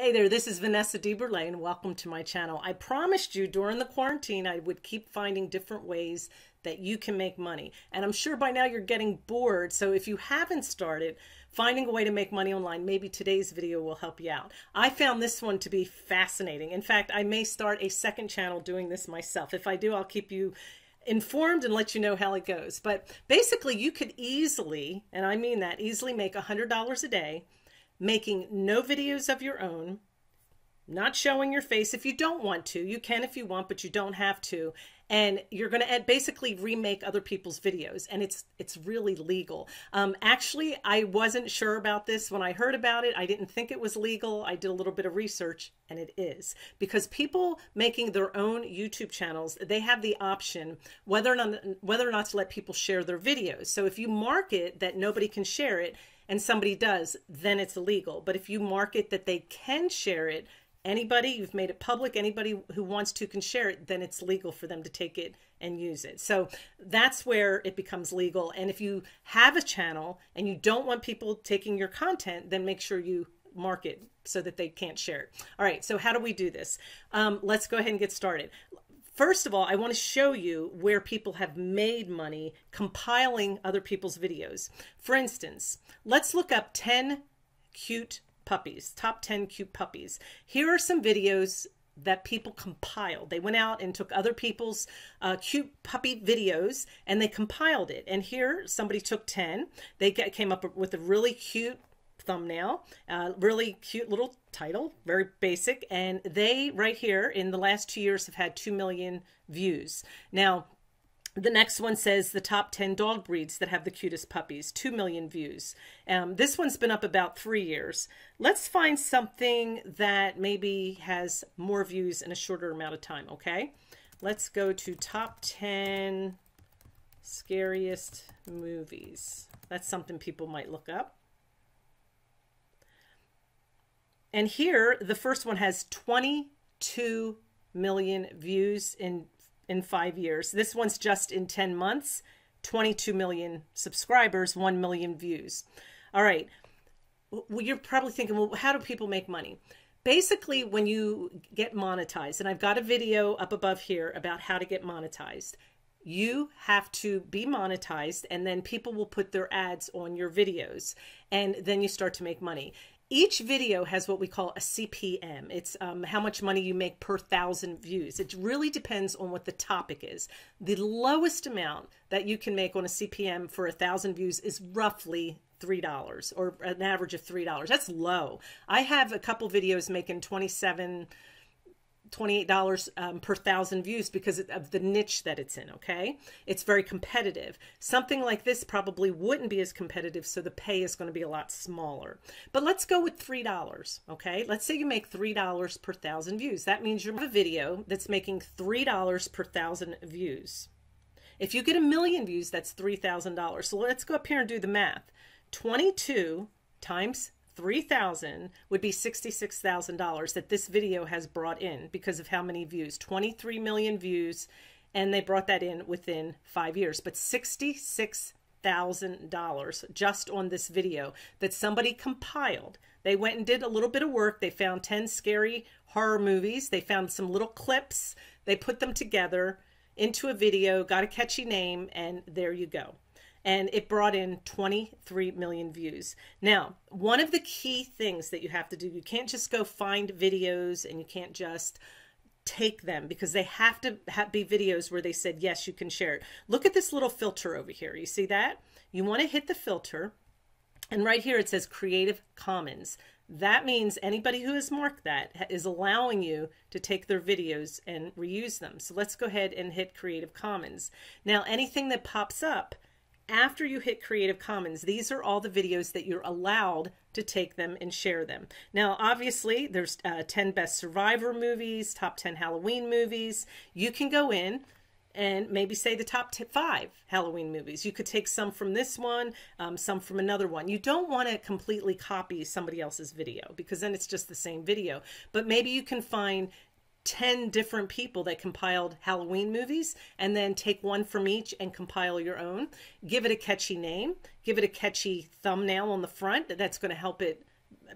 Hey there, this is Vanessa DeBurlet and welcome to my channel. I promised you during the quarantine I would keep finding different ways that you can make money. And I'm sure by now you're getting bored. So if you haven't started finding a way to make money online, maybe today's video will help you out. I found this one to be fascinating. In fact, I may start a second channel doing this myself. If I do, I'll keep you informed and let you know how it goes. But basically you could easily, and I mean that, easily make $100 a day making no videos of your own, not showing your face if you don't want to. You can if you want, but you don't have to. And you're going to basically remake other people's videos, and it's it's really legal. Um, actually, I wasn't sure about this when I heard about it. I didn't think it was legal. I did a little bit of research, and it is because people making their own YouTube channels, they have the option whether or not whether or not to let people share their videos. So if you mark it that nobody can share it, and somebody does, then it's illegal. But if you market that they can share it, anybody, you've made it public, anybody who wants to can share it, then it's legal for them to take it and use it. So that's where it becomes legal. And if you have a channel and you don't want people taking your content, then make sure you mark it so that they can't share it. All right, so how do we do this? Um, let's go ahead and get started. First of all, I want to show you where people have made money compiling other people's videos. For instance, let's look up 10 cute puppies, top 10 cute puppies. Here are some videos that people compiled. They went out and took other people's uh, cute puppy videos and they compiled it. And here somebody took 10. They get, came up with a really cute thumbnail. Uh, really cute little title, very basic. And they, right here, in the last two years, have had 2 million views. Now, the next one says the top 10 dog breeds that have the cutest puppies, 2 million views. Um, this one's been up about three years. Let's find something that maybe has more views in a shorter amount of time, okay? Let's go to top 10 scariest movies. That's something people might look up. And here, the first one has 22 million views in in five years. This one's just in 10 months, 22 million subscribers, 1 million views. All right. Well, you're probably thinking, well, how do people make money? Basically, when you get monetized, and I've got a video up above here about how to get monetized, you have to be monetized and then people will put their ads on your videos and then you start to make money each video has what we call a CPM. It's um, how much money you make per thousand views. It really depends on what the topic is. The lowest amount that you can make on a CPM for a thousand views is roughly $3 or an average of $3. That's low. I have a couple videos making 27 $28 um, per thousand views because of the niche that it's in, okay? It's very competitive. Something like this probably wouldn't be as competitive, so the pay is going to be a lot smaller. But let's go with $3, okay? Let's say you make $3 per thousand views. That means you have a video that's making $3 per thousand views. If you get a million views, that's $3,000. So let's go up here and do the math. 22 times 3000 would be $66,000 that this video has brought in because of how many views. 23 million views and they brought that in within 5 years. But $66,000 just on this video that somebody compiled. They went and did a little bit of work. They found 10 scary horror movies. They found some little clips. They put them together into a video got a catchy name and there you go and it brought in 23 million views. Now, one of the key things that you have to do, you can't just go find videos and you can't just take them because they have to have, be videos where they said, yes, you can share it. Look at this little filter over here. You see that? You want to hit the filter and right here it says Creative Commons. That means anybody who has marked that is allowing you to take their videos and reuse them. So let's go ahead and hit Creative Commons. Now anything that pops up after you hit Creative Commons, these are all the videos that you're allowed to take them and share them. Now, obviously, there's uh, 10 best survivor movies, top 10 Halloween movies. You can go in and maybe say the top five Halloween movies. You could take some from this one, um, some from another one. You don't want to completely copy somebody else's video because then it's just the same video. But maybe you can find 10 different people that compiled Halloween movies and then take one from each and compile your own. Give it a catchy name, give it a catchy thumbnail on the front that's going to help it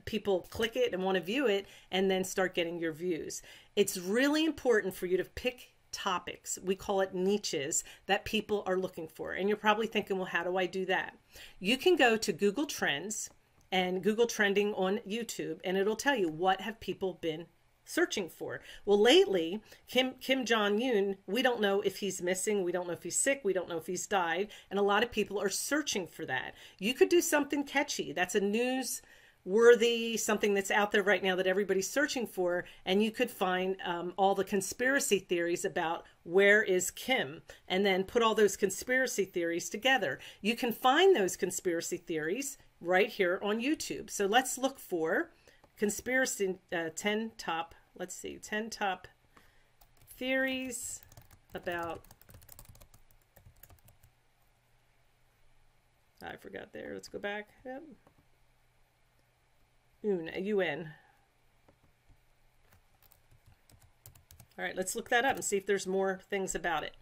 people click it and want to view it and then start getting your views. It's really important for you to pick topics. We call it niches that people are looking for. And you're probably thinking, well, how do I do that? You can go to Google Trends and Google Trending on YouTube, and it'll tell you what have people been searching for. Well, lately, Kim Kim Jong Un, we don't know if he's missing, we don't know if he's sick, we don't know if he's died, and a lot of people are searching for that. You could do something catchy. That's a news worthy something that's out there right now that everybody's searching for and you could find um, all the conspiracy theories about where is kim and then put all those conspiracy theories together you can find those conspiracy theories right here on youtube so let's look for conspiracy uh, 10 top let's see 10 top theories about I forgot there. Let's go back. Yep. Un, UN. All right, let's look that up and see if there's more things about it.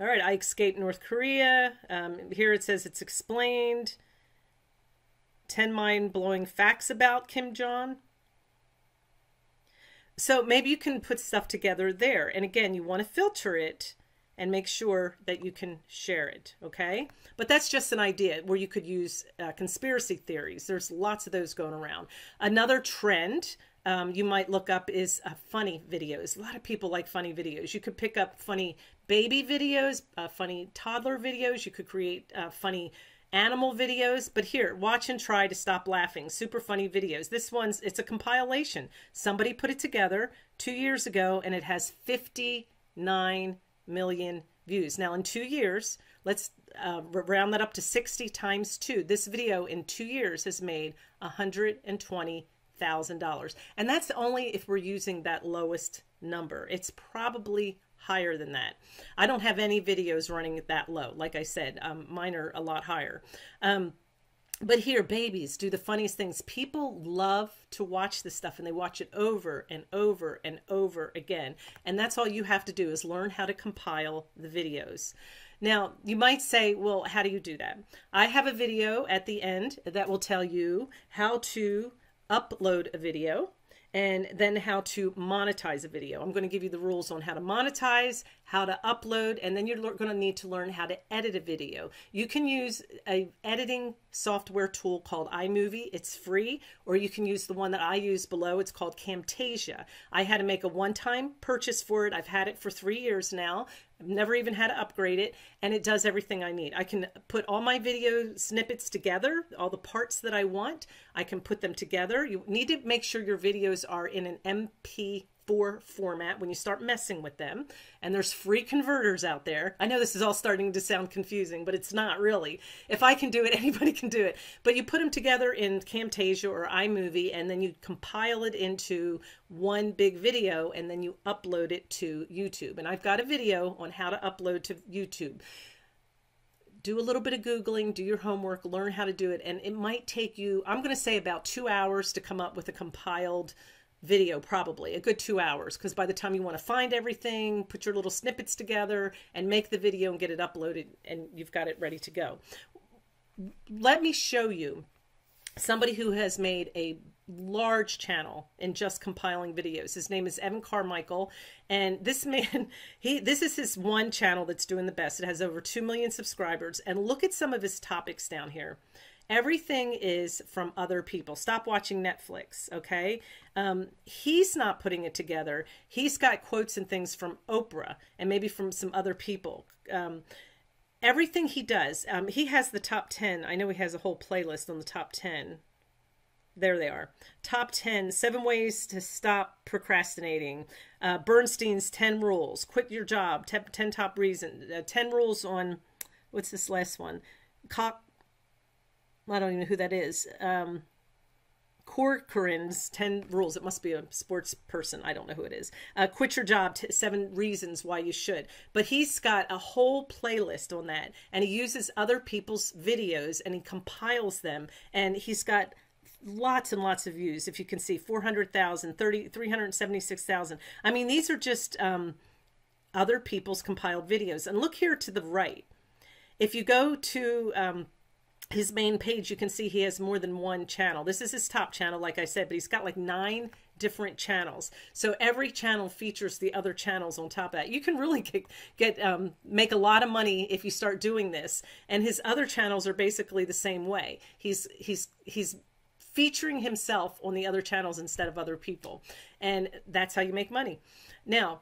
All right, I escaped North Korea. Um, here it says it's explained. 10 mind blowing facts about Kim Jong. So maybe you can put stuff together there. And again, you want to filter it and make sure that you can share it, okay? But that's just an idea where you could use uh, conspiracy theories. There's lots of those going around. Another trend um, you might look up is uh, funny videos. A lot of people like funny videos. You could pick up funny baby videos, uh, funny toddler videos. You could create uh, funny animal videos. But here, watch and try to stop laughing. Super funny videos. This one's, it's a compilation. Somebody put it together two years ago and it has 59 million views. Now, in two years, let's uh, round that up to 60 times two. This video in two years has made $120,000. And that's only if we're using that lowest number. It's probably higher than that. I don't have any videos running that low. Like I said, um, mine are a lot higher. Um, but here, babies do the funniest things. People love to watch this stuff and they watch it over and over and over again. And that's all you have to do is learn how to compile the videos. Now, you might say, well, how do you do that? I have a video at the end that will tell you how to upload a video and then how to monetize a video. I'm going to give you the rules on how to monetize, how to upload, and then you're going to need to learn how to edit a video. You can use a editing software tool called iMovie. It's free, or you can use the one that I use below. It's called Camtasia. I had to make a one-time purchase for it. I've had it for three years now. I've never even had to upgrade it, and it does everything I need. I can put all my video snippets together, all the parts that I want. I can put them together. You need to make sure your videos are in an MP 4 format when you start messing with them. And there's free converters out there. I know this is all starting to sound confusing, but it's not really. If I can do it, anybody can do it. But you put them together in Camtasia or iMovie and then you compile it into one big video and then you upload it to YouTube. And I've got a video on how to upload to YouTube do a little bit of Googling, do your homework, learn how to do it. And it might take you, I'm going to say about two hours to come up with a compiled video probably a good two hours because by the time you want to find everything put your little snippets together and make the video and get it uploaded and you've got it ready to go. Let me show you somebody who has made a large channel in just compiling videos. His name is evan carmichael and this man he this is his one channel that's doing the best. It has over 2 million subscribers and look at some of his topics down here Everything is from other people. Stop watching Netflix, okay? Um, he's not putting it together. He's got quotes and things from Oprah and maybe from some other people. Um, everything he does, um, he has the top 10. I know he has a whole playlist on the top 10. There they are. Top 10, seven ways to stop procrastinating. Uh, Bernstein's 10 rules. Quit your job. 10, 10 top reasons. Uh, 10 rules on, what's this last one? Cock I don't even know who that is. Um, Corcoran's 10 rules. It must be a sports person. I don't know who it is. Uh, quit your job. Seven reasons why you should. But he's got a whole playlist on that. And he uses other people's videos and he compiles them. And he's got lots and lots of views. If you can see 400,000, 376,000. I mean, these are just um, other people's compiled videos. And look here to the right. If you go to um, his main page, you can see he has more than one channel. This is his top channel, like I said, but he's got like nine different channels. So every channel features the other channels on top of that. You can really get, get um, make a lot of money if you start doing this. And his other channels are basically the same way. He's he's he's featuring himself on the other channels instead of other people. And that's how you make money. Now,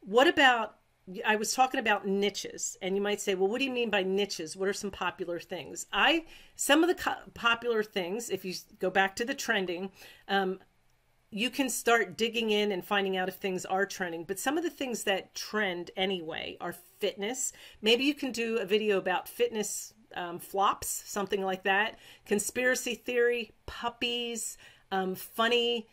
what about I was talking about niches, and you might say, "Well, what do you mean by niches? What are some popular things?" I some of the popular things, if you go back to the trending, um, you can start digging in and finding out if things are trending. But some of the things that trend anyway are fitness. Maybe you can do a video about fitness um, flops, something like that. Conspiracy theory, puppies, um, funny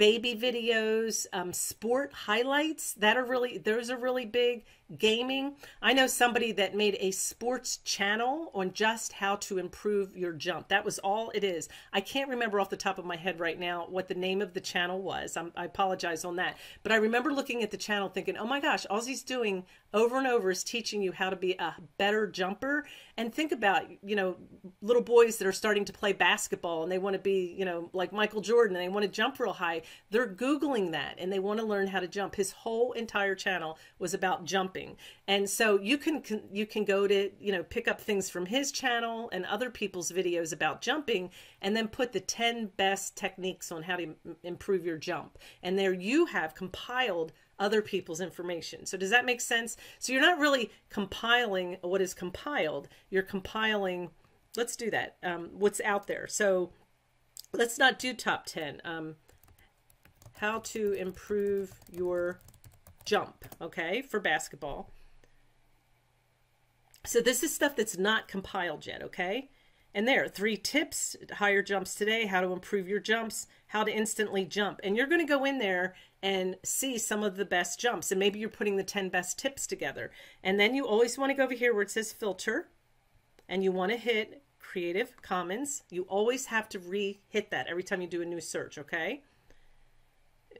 baby videos, um, sport highlights that are really, those are really big. Gaming. I know somebody that made a sports channel on just how to improve your jump. That was all it is. I can't remember off the top of my head right now what the name of the channel was. I'm, i apologize on that. But I remember looking at the channel thinking, oh my gosh, all he's doing over and over is teaching you how to be a better jumper. And think about, you know, little boys that are starting to play basketball and they want to be, you know, like Michael Jordan and they want to jump real high. They're Googling that and they want to learn how to jump. His whole entire channel was about jumping. And so you can, you can go to, you know, pick up things from his channel and other people's videos about jumping and then put the 10 best techniques on how to improve your jump. And there you have compiled other people's information. So does that make sense? So you're not really compiling what is compiled. You're compiling, let's do that, um, what's out there. So let's not do top 10. Um, how to improve your jump, okay, for basketball. So this is stuff that's not compiled yet, okay? And there, three tips, higher jumps today, how to improve your jumps, how to instantly jump. And you're going to go in there and see some of the best jumps. And maybe you're putting the 10 best tips together. And then you always want to go over here where it says filter and you want to hit Creative Commons. You always have to re-hit that every time you do a new search, okay?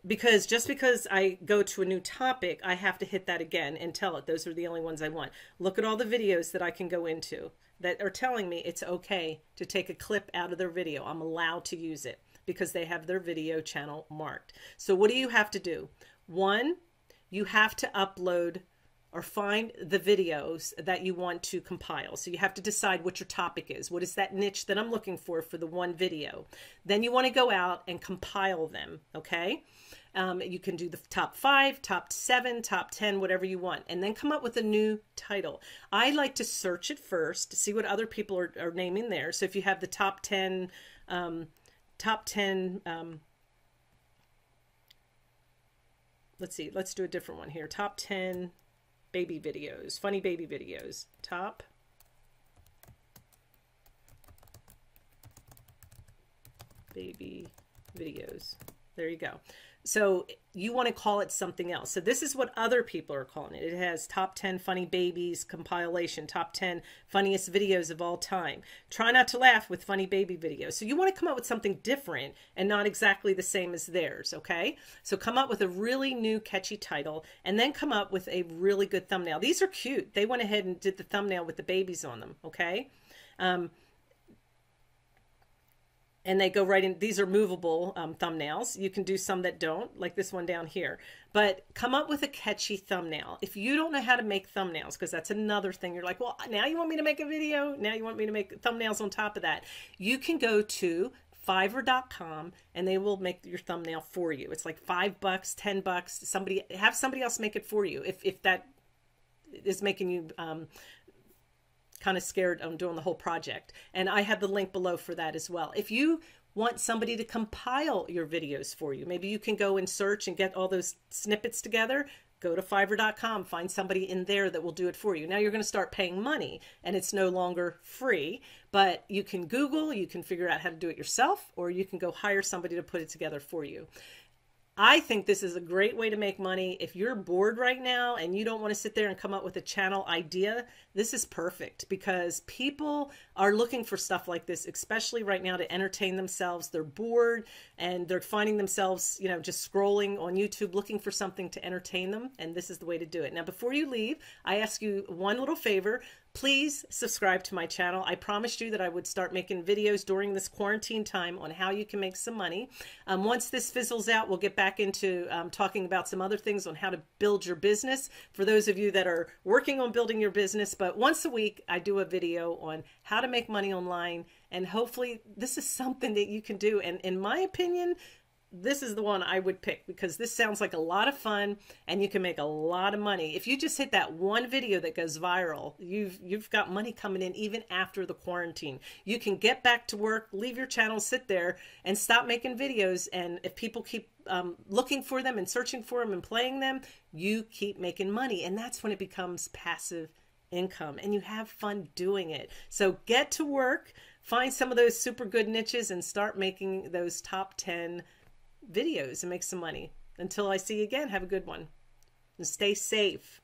Because just because I go to a new topic, I have to hit that again and tell it those are the only ones I want. Look at all the videos that I can go into that are telling me it's okay to take a clip out of their video. I'm allowed to use it because they have their video channel marked. So what do you have to do? One, you have to upload or find the videos that you want to compile. So you have to decide what your topic is. What is that niche that I'm looking for for the one video? Then you want to go out and compile them, okay? Um, you can do the top five, top seven, top 10, whatever you want, and then come up with a new title. I like to search it first to see what other people are, are naming there. So if you have the top 10, um, top 10, um, let's see, let's do a different one here. Top 10 baby videos, funny baby videos. Top baby videos. There you go. So you want to call it something else. So this is what other people are calling it. It has top 10 funny babies compilation, top 10 funniest videos of all time. Try not to laugh with funny baby videos. So you want to come up with something different and not exactly the same as theirs, okay? So come up with a really new catchy title and then come up with a really good thumbnail. These are cute. They went ahead and did the thumbnail with the babies on them, okay? Um, and they go right in. These are movable um, thumbnails. You can do some that don't, like this one down here. But come up with a catchy thumbnail. If you don't know how to make thumbnails, because that's another thing, you're like, well, now you want me to make a video? Now you want me to make thumbnails on top of that? You can go to fiverr.com and they will make your thumbnail for you. It's like five bucks, ten bucks. Somebody have somebody else make it for you if if that is making you um, kind of scared on doing the whole project. And I have the link below for that as well. If you want somebody to compile your videos for you, maybe you can go and search and get all those snippets together. Go to fiverr.com, find somebody in there that will do it for you. Now you're going to start paying money and it's no longer free, but you can Google, you can figure out how to do it yourself, or you can go hire somebody to put it together for you. I think this is a great way to make money. If you're bored right now and you don't want to sit there and come up with a channel idea, this is perfect because people are looking for stuff like this, especially right now to entertain themselves. They're bored and they're finding themselves, you know, just scrolling on YouTube looking for something to entertain them. And this is the way to do it. Now, before you leave, I ask you one little favor Please subscribe to my channel. I promised you that I would start making videos during this quarantine time on how you can make some money. Um, once this fizzles out, we'll get back into um, talking about some other things on how to build your business for those of you that are working on building your business. But once a week, I do a video on how to make money online. And hopefully, this is something that you can do. And in my opinion, this is the one I would pick because this sounds like a lot of fun and you can make a lot of money. If you just hit that one video that goes viral, you've you've got money coming in even after the quarantine. You can get back to work, leave your channel, sit there and stop making videos and if people keep um, looking for them and searching for them and playing them, you keep making money and that's when it becomes passive income and you have fun doing it. So get to work, find some of those super good niches and start making those top 10 videos and make some money. Until I see you again, have a good one and stay safe.